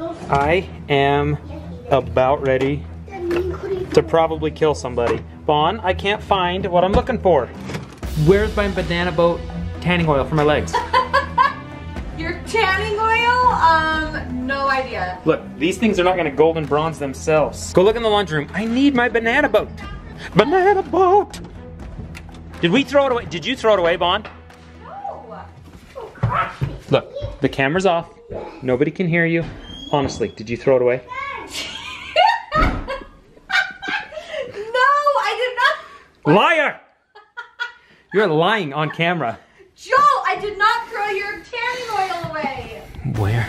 I am about ready to probably kill somebody. Vaughn, I can't find what I'm looking for. Where's my banana boat tanning oil for my legs? Your tanning oil? Um, no idea. Look, these things are not gonna golden bronze themselves. Go look in the laundry room. I need my banana boat. Banana boat! Did we throw it away? Did you throw it away, Vaughn? No. Look, the camera's off. Nobody can hear you. Honestly, did you throw it away? no, I did not. Liar! You're lying on camera. Joel, I did not throw your tanning oil away. Where?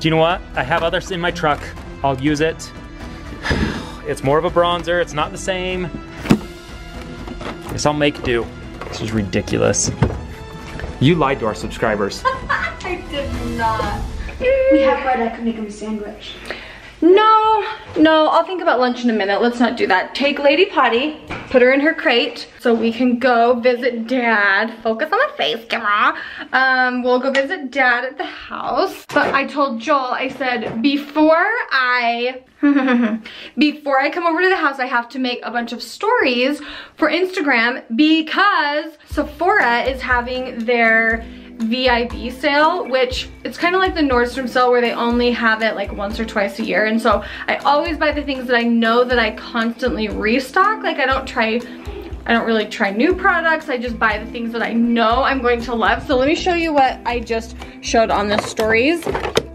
Do you know what? I have others in my truck. I'll use it. It's more of a bronzer. It's not the same. Guess I'll make do. This is ridiculous. You lied to our subscribers. I did not. We have bread, I could make him a sandwich. No, no, I'll think about lunch in a minute. Let's not do that. Take Lady Potty, put her in her crate so we can go visit dad. Focus on the face camera. Um, we'll go visit dad at the house. But I told Joel, I said, before I, before I come over to the house, I have to make a bunch of stories for Instagram because Sephora is having their VIB sale, which it's kind of like the Nordstrom sale where they only have it like once or twice a year. And so I always buy the things that I know that I constantly restock. Like I don't try, I don't really try new products. I just buy the things that I know I'm going to love. So let me show you what I just showed on the stories.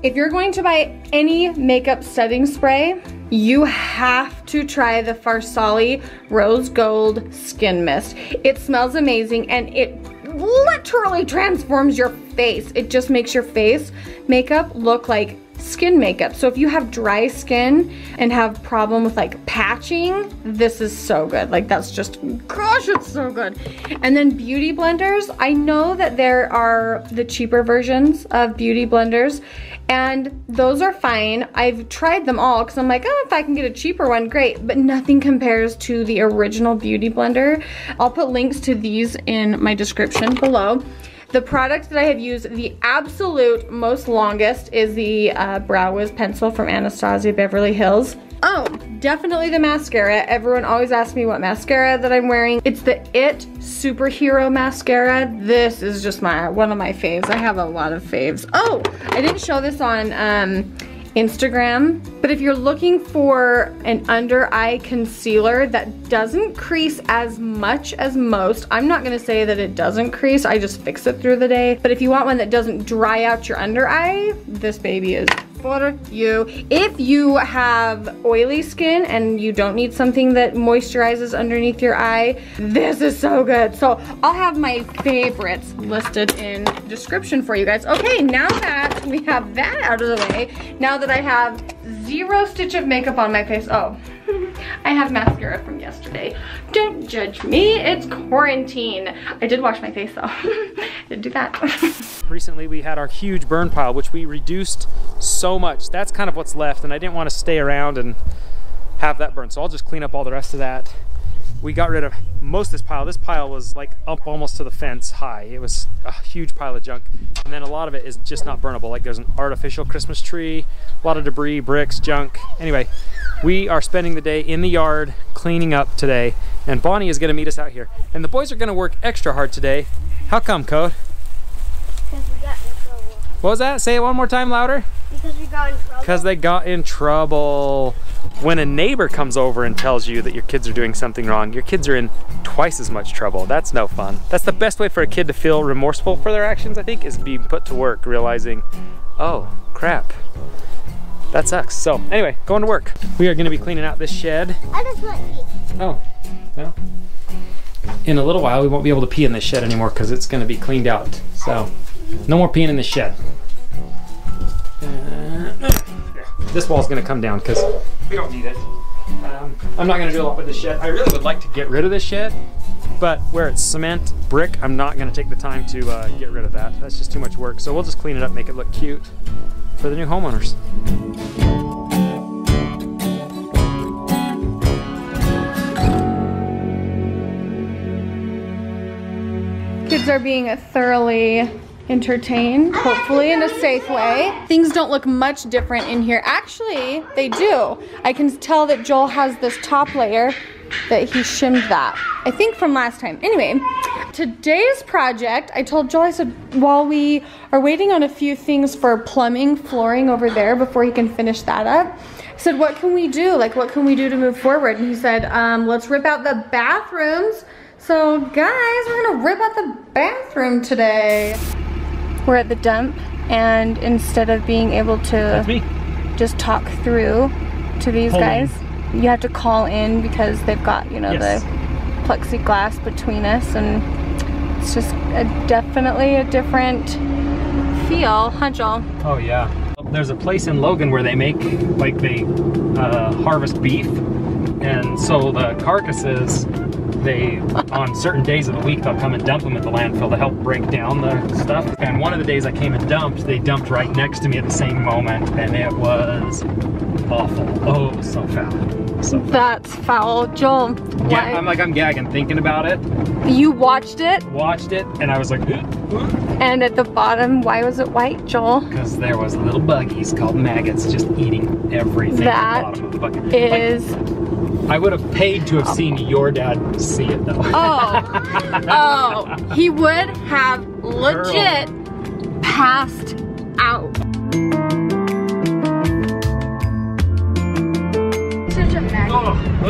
If you're going to buy any makeup setting spray, you have to try the Farsali Rose Gold Skin Mist. It smells amazing and it literally transforms your face. It just makes your face makeup look like skin makeup. So if you have dry skin and have problem with like patching, this is so good. Like that's just, gosh, it's so good. And then beauty blenders. I know that there are the cheaper versions of beauty blenders and those are fine. I've tried them all because I'm like, oh, if I can get a cheaper one, great. But nothing compares to the original beauty blender. I'll put links to these in my description below. The product that I have used the absolute most longest is the uh, Brow Wiz pencil from Anastasia Beverly Hills. Oh, definitely the mascara. Everyone always asks me what mascara that I'm wearing. It's the IT Superhero Mascara. This is just my one of my faves. I have a lot of faves. Oh, I didn't show this on um, Instagram. But if you're looking for an under eye concealer that doesn't crease as much as most, I'm not gonna say that it doesn't crease, I just fix it through the day. But if you want one that doesn't dry out your under eye, this baby is for you. If you have oily skin and you don't need something that moisturizes underneath your eye, this is so good. So I'll have my favorites listed in description for you guys. Okay, now that we have that out of the way, now that I have zero stitch of makeup on my face, oh, I have mascara from yesterday. Don't judge me, it's quarantine. I did wash my face though, did do that. Recently we had our huge burn pile, which we reduced so much. That's kind of what's left and I didn't want to stay around and have that burn. So I'll just clean up all the rest of that. We got rid of most of this pile. This pile was like up almost to the fence high. It was a huge pile of junk. And then a lot of it is just not burnable. Like there's an artificial Christmas tree, a lot of debris, bricks, junk. Anyway, we are spending the day in the yard cleaning up today. And Bonnie is gonna meet us out here. And the boys are gonna work extra hard today. How come, Code? Because we got in trouble. What was that? Say it one more time louder. Because we got in trouble. Because they got in trouble. When a neighbor comes over and tells you that your kids are doing something wrong, your kids are in twice as much trouble. That's no fun. That's the best way for a kid to feel remorseful for their actions, I think, is being put to work, realizing, oh, crap. That sucks. So, anyway, going to work. We are going to be cleaning out this shed. I just want to pee. Oh, well. In a little while, we won't be able to pee in this shed anymore because it's going to be cleaned out. So, no more peeing in this shed. Uh, this wall's going to come down because we don't need it. Um, I'm not going to do a lot with this shed. I really would like to get rid of this shed, but where it's cement, brick, I'm not going to take the time to uh, get rid of that. That's just too much work. So we'll just clean it up, make it look cute for the new homeowners. Kids are being thoroughly entertained, hopefully in a safe way. Things don't look much different in here. Actually, they do. I can tell that Joel has this top layer that he shimmed that. I think from last time. Anyway, today's project, I told Joel, I said, while we are waiting on a few things for plumbing, flooring over there before he can finish that up, I said, what can we do? Like, what can we do to move forward? And he said, um, let's rip out the bathrooms. So guys, we're gonna rip out the bathroom today. We're at the dump and instead of being able to just talk through to these Hold guys. You have to call in because they've got, you know, Yes. the plexiglass between us and it's just a, definitely a different feel, huh Joel? Oh yeah. There's a place in Logan where they make like they uh, harvest beef, and so the carcasses they on certain days of the week they'll come and dump them at the landfill to help break down the stuff. And one of the days I came and dumped, they dumped right next to me at the same moment, and it was awful. Oh, so foul. That's foul. Joel, Yeah, I'm like I'm gagging thinking about it. you watched it Watched it, and I was like, and at the bottom, why was it white, Joel? because there was little buggies called maggots just eating everything That at the bottom of the bucket. Like, Is, I would have paid to have oh. seen your dad see it though. oh, oh, he would have legit passed out.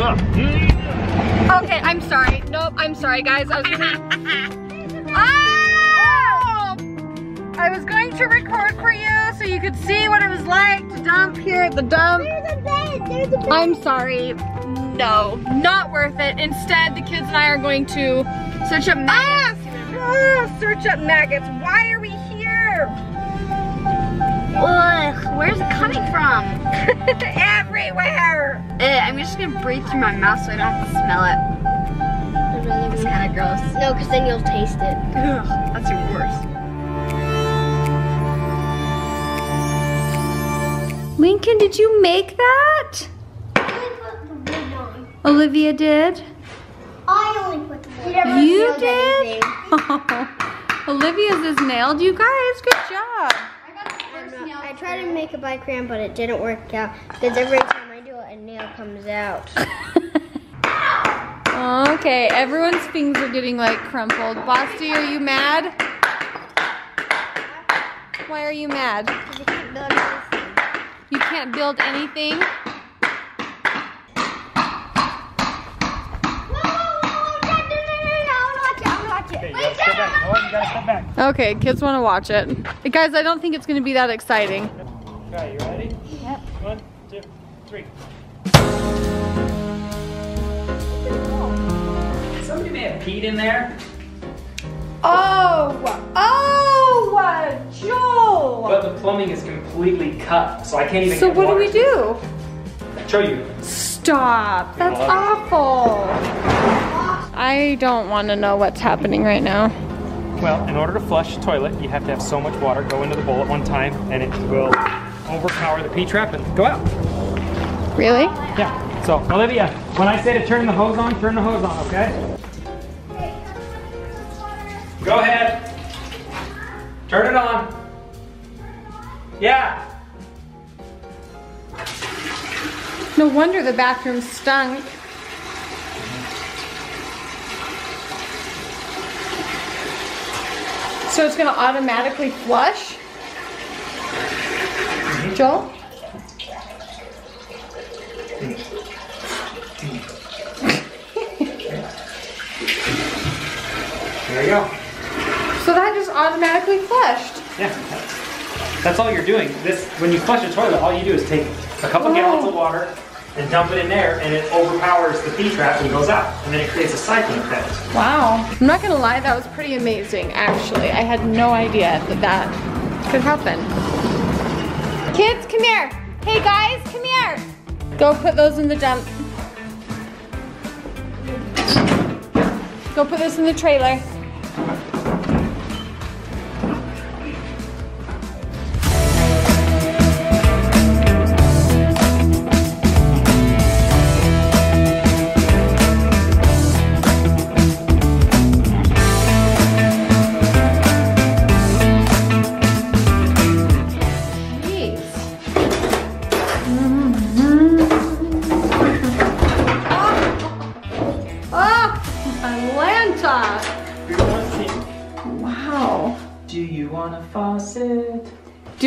Okay, I'm sorry. Nope, I'm sorry, guys. I was gonna. Oh! I was going to record for you so you could see what it was like to dump here at the dump. There's a bed. There's a bed. I'm sorry. No, not worth it. Instead, the kids and I are going to search up maggots. Ah, search up maggots. Why are we here? Ugh, where's it coming from? Everywhere. Eh, I'm just gonna breathe through my mouth so I don't have to smell it. It's kind of gross. No, because then you'll taste it. Ugh, that's even worse. Lincoln, did you make that? I put the wood on. Olivia did. I only put the wood on. You did? Olivia's is nailed. You guys, good job. I tried to make a bike ram, but it didn't work out because every time I do it, a nail comes out. Okay, everyone's things are getting like crumpled. Basti, are you mad? Why are you mad? Because I can't build anything. You can't build anything? Okay, you gotta step back. You gotta step back. Okay, kids want to watch it. Guys, I don't think it's going to be that exciting. Okay, you ready? Yep. One, two, three. Somebody may have peed in there, Oh, oh, Joel. but the plumbing is completely cut, so I can't even So get what do we do? I'll Show you. Stop. That's awful. I don't want to know what's happening right now. Well, in order to flush the toilet, you have to have so much water go into the bowl at one time, and it will overpower the P-trap and go out. Really? Yeah. So, Olivia, when I say to turn the hose on, turn the hose on, okay? Go ahead. Turn it on. Yeah. No wonder the bathroom stunk. So it's gonna automatically flush? Joel? There you go. So that just automatically flushed. Yeah. That's all you're doing. This when you flush a toilet, all you do is take a couple Oh. gallons of water and dump it in there, and it overpowers the P-trap and goes out, and then it creates a cycling effect. Wow. I'm not gonna lie, that was pretty amazing, actually. I had no idea that that could happen. Kids, come here. Hey guys, come here. Go put those in the dump. Go put this in the trailer.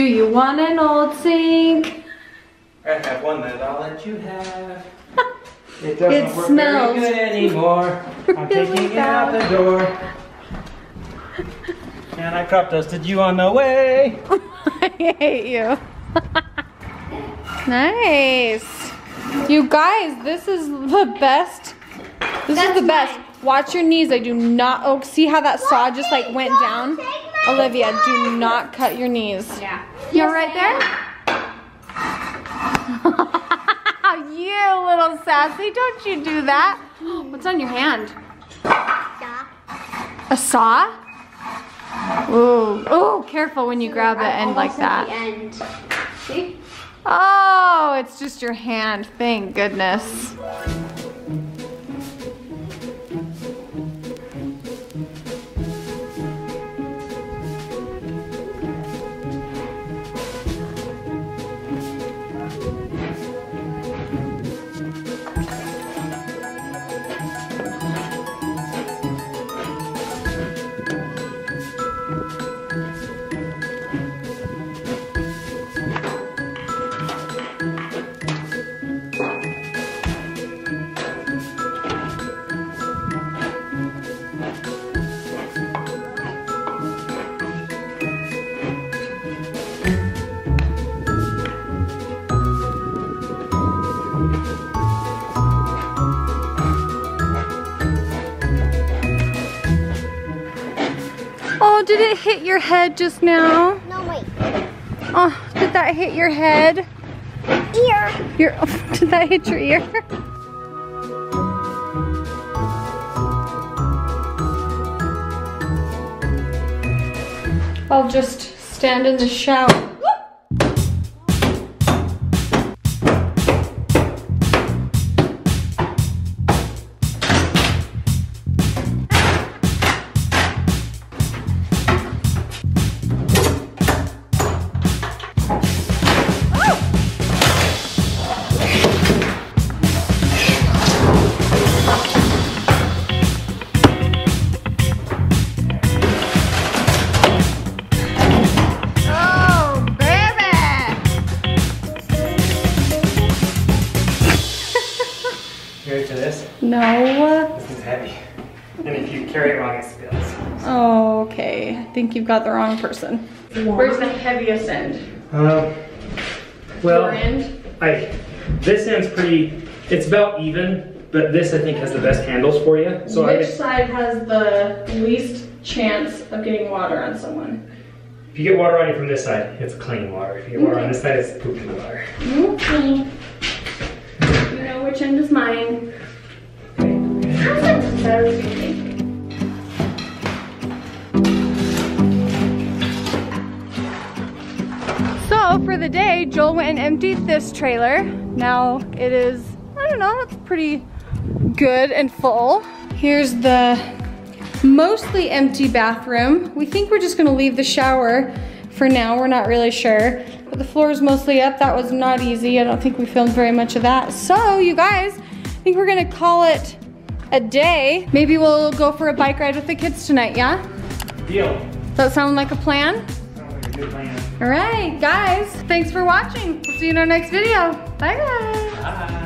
You want an old sink? I have one that I'll let you have. It doesn't It work smells very good anymore. I'm really taking it out the door. And I crop dusted you on the way. I hate you. nice. You guys, this is the best. This is the best. Watch your knees. I do not. Oh, see how that saw just like went down? Olivia, do not cut your knees. Yeah. You're right there? you little sassy, don't you do that. What's on your hand? A saw? Ooh, ooh, careful when you grab it and like that. See? Oh, it's just your hand. Thank goodness. Did it hit your head just now? No, wait. Oh, did that hit your head? Ear. Your, did that hit your ear? I'll just stand in the shower. And if carry it wrong, it spills. Oh, okay. I think you've got the wrong person. Where's the heaviest end? Um, well, end? I this end's pretty. It's about even, but this I think has the best handles for you. So Which if side has the least chance of getting water on someone? If you get water on you from this side, it's clean water. If you get water on this side, it's poopy water. Okay. You know which end is mine. Better the day, Joel went and emptied this trailer. Now it is, I don't know, it's pretty good and full. Here's the mostly empty bathroom. We think we're just gonna leave the shower for now. We're not really sure. But the floor is mostly up. That was not easy. I don't think we filmed very much of that. So you guys, I think we're gonna call it a day. Maybe we'll go for a bike ride with the kids tonight, yeah? Deal. Does that sound like a plan? Sounds like a good plan. All right, guys, thanks for watching. We'll see you in our next video. Bye, guys. Bye.